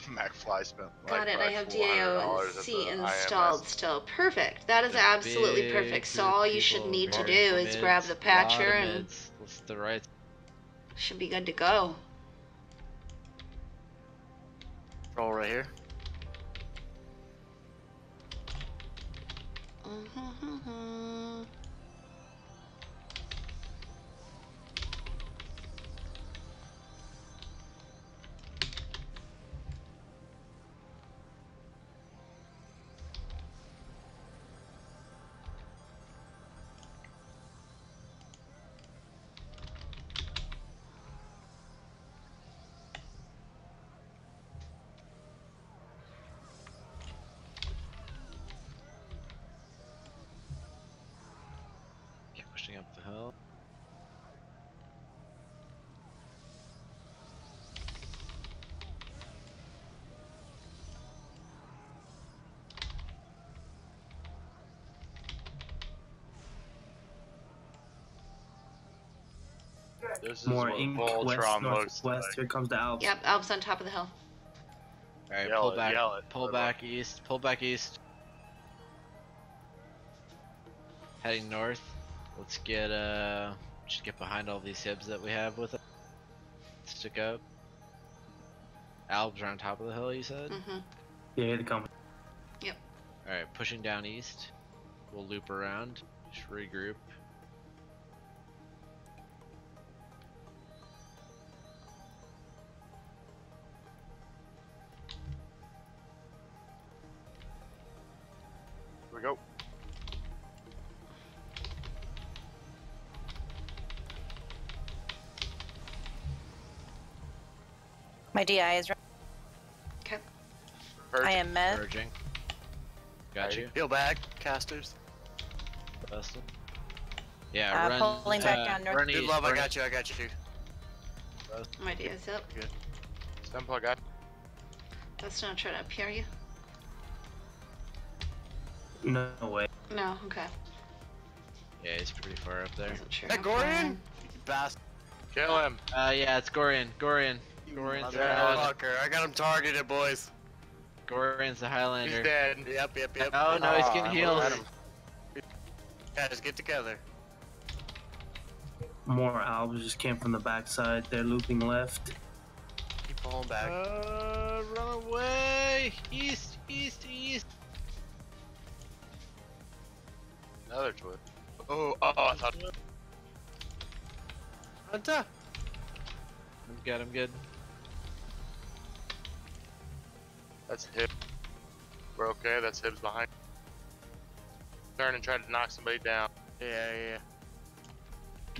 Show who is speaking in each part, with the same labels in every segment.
Speaker 1: McFly spent like
Speaker 2: Got it. I have
Speaker 1: $400
Speaker 2: DAO and
Speaker 1: the
Speaker 2: C installed
Speaker 1: IMS.
Speaker 2: still. Perfect. That is
Speaker 3: There's
Speaker 2: absolutely perfect. So all you should need to do is grab the patcher and
Speaker 3: mids. What's the right?
Speaker 2: should be good to go.
Speaker 4: Roll right here.
Speaker 2: Mhm.
Speaker 3: Pushing up the hill.
Speaker 1: This is
Speaker 5: More
Speaker 1: what
Speaker 5: ink west,
Speaker 1: looks
Speaker 5: northwest.
Speaker 1: like.
Speaker 5: Here comes the Albs.
Speaker 2: Yep, Alb's on top of the hill.
Speaker 3: Alright,
Speaker 1: Yell
Speaker 3: pull
Speaker 1: it,
Speaker 3: back.
Speaker 1: yell it,
Speaker 3: pull
Speaker 1: whatever.
Speaker 3: back east. Pull back east. Heading north. Let's get uh, just get behind all these hibs that we have with it. Stick up. Albs are on top of the hill. You said.
Speaker 2: Mm-hmm.
Speaker 5: Yeah, here they come. Yep.
Speaker 3: All right, pushing down east. We'll loop around. Just regroup.
Speaker 1: Here we go.
Speaker 6: My DI is. right.
Speaker 2: Okay.
Speaker 1: Purge.
Speaker 6: I am med.
Speaker 3: Merging. Got you.
Speaker 4: Heal back, casters.
Speaker 3: Busted. Yeah,
Speaker 6: Uh,
Speaker 3: run.
Speaker 6: pulling back
Speaker 3: uh,
Speaker 6: down north.
Speaker 3: run
Speaker 4: Good
Speaker 3: east,
Speaker 4: love, I got you, I got you.
Speaker 2: My idea's up.
Speaker 1: Stem plug out.
Speaker 2: That's not trying to PR you.
Speaker 5: No way.
Speaker 2: No, okay.
Speaker 3: Yeah, he's pretty far up there.
Speaker 2: Sure.
Speaker 4: That
Speaker 2: how far
Speaker 4: Gorion?
Speaker 2: in.
Speaker 4: Bastard.
Speaker 1: Kill him.
Speaker 3: Uh, yeah, it's Gorion. Gorion. Gorion's the Highlander.
Speaker 4: Motherfucker. I got him targeted, boys.
Speaker 3: Gorion's the Highlander.
Speaker 1: He's dead.
Speaker 4: Yep, yep, yep.
Speaker 3: Oh no, he's getting
Speaker 1: I
Speaker 3: healed.
Speaker 1: him.
Speaker 4: Guys, get together.
Speaker 5: More Albs just came from the backside. They're looping left.
Speaker 4: Keep pulling back.
Speaker 3: Uh, run away! East, east, east.
Speaker 1: Another twist. Oh, oh, I thought.
Speaker 4: Hunter.
Speaker 3: I'm good. I'm good.
Speaker 1: That's hib. We're okay. That's hibs behind. Turn and try to knock somebody down.
Speaker 4: Yeah, yeah.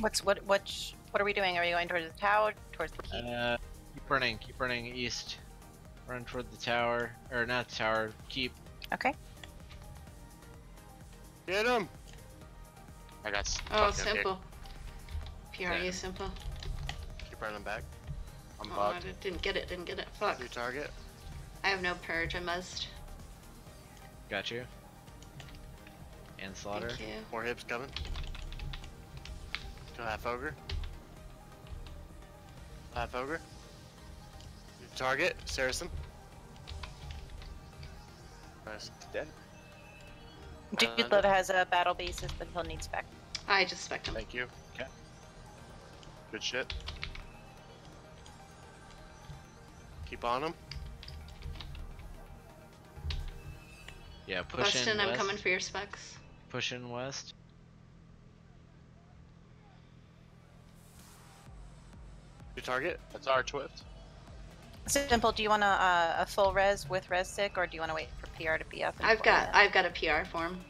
Speaker 6: What's what? What? What are we doing? Are we going towards the tower? Towards the keep?
Speaker 3: Uh, keep running. Keep running east. Run toward the tower, or not the tower. Keep.
Speaker 6: Okay.
Speaker 4: Get him.
Speaker 1: I got.
Speaker 2: Oh,
Speaker 1: fucking hit.
Speaker 2: simple. PR
Speaker 3: Yeah.
Speaker 2: simple.
Speaker 4: Keep running back.
Speaker 1: I'm
Speaker 2: Oh,
Speaker 1: bugged.
Speaker 2: di- didn't get it. Didn't get it. Fuck.
Speaker 4: Your target.
Speaker 2: I have no purge. I must.
Speaker 3: Got you. And slaughter.
Speaker 2: Thank you.
Speaker 4: More hibs coming. Still half ogre. Half ogre. Target, Saracen. Nice.
Speaker 1: Dead.
Speaker 6: Dude
Speaker 4: Uh,
Speaker 6: that has a battle basis, but he'll need spec.
Speaker 2: I just spec him.
Speaker 1: Thank you.
Speaker 3: 'Kay.
Speaker 1: Good shit.
Speaker 4: Keep on him.
Speaker 3: Yeah, push in
Speaker 2: Weston, I'm
Speaker 3: west.
Speaker 2: coming for your specs.
Speaker 3: Push in west.
Speaker 4: Your target.
Speaker 1: That's our twist.
Speaker 6: Simple. Do you want a, uh, a full res with res stick, or do you want to wait for PR to be up?
Speaker 2: I've got
Speaker 6: it?
Speaker 2: I've got a PR for him.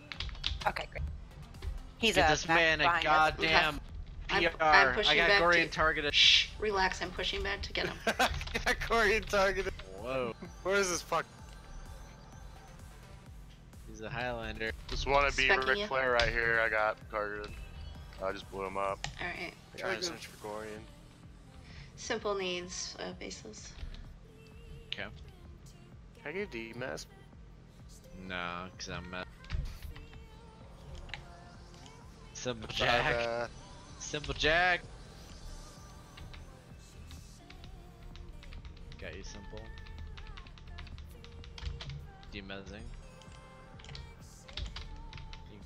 Speaker 6: Okay, great. He's
Speaker 3: Get
Speaker 6: uh,
Speaker 3: this man a
Speaker 6: behind us.
Speaker 3: goddamn
Speaker 2: I'm-
Speaker 3: PR.
Speaker 2: I'm
Speaker 3: I
Speaker 2: pushing
Speaker 3: got
Speaker 2: back
Speaker 3: Gorion
Speaker 2: to-
Speaker 3: targeted.
Speaker 2: Shh. Relax. I'm pushing back to get him.
Speaker 4: Corey targeted.
Speaker 3: Whoa,
Speaker 4: Where is this fuck?
Speaker 3: He's a Highlander.
Speaker 1: Just want to be
Speaker 2: Specking
Speaker 1: Ric
Speaker 2: you.
Speaker 1: Flair right here. I got targeted. I just blew him up.
Speaker 2: All right.
Speaker 4: Trying to search for Gorion.
Speaker 2: Simple needs uh, bases.
Speaker 3: Okay.
Speaker 4: Can I get a D-mask?
Speaker 3: No, cause I'm uh, simple Jack.
Speaker 4: Uh,
Speaker 3: Simple Jack. Got you simple. demezzing.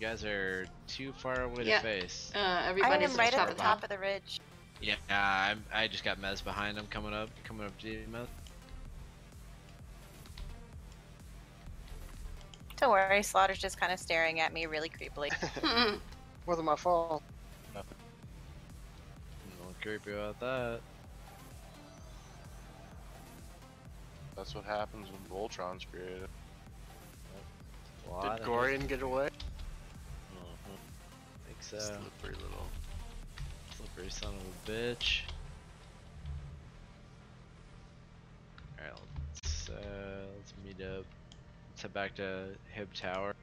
Speaker 3: You guys are too far away
Speaker 2: Yeah.
Speaker 3: to face.
Speaker 2: Uh,
Speaker 6: I
Speaker 2: everybody's
Speaker 6: am right
Speaker 2: top
Speaker 6: at the top of the ridge.
Speaker 3: Yeah, I'm, I just got mez behind him coming up, coming up to demez.
Speaker 6: Don't worry, Slaughter's just kind of staring at me really creepily.
Speaker 2: that.
Speaker 4: Wasn't my fault.
Speaker 3: A little creepy about that.
Speaker 1: That's what happens when Voltron's created.
Speaker 4: Did Gorion get away?
Speaker 3: So.
Speaker 1: Slippery little.
Speaker 3: Slippery son of a bitch. Alright, let's, uh, let's meet up. Let's head back to Hib Tower.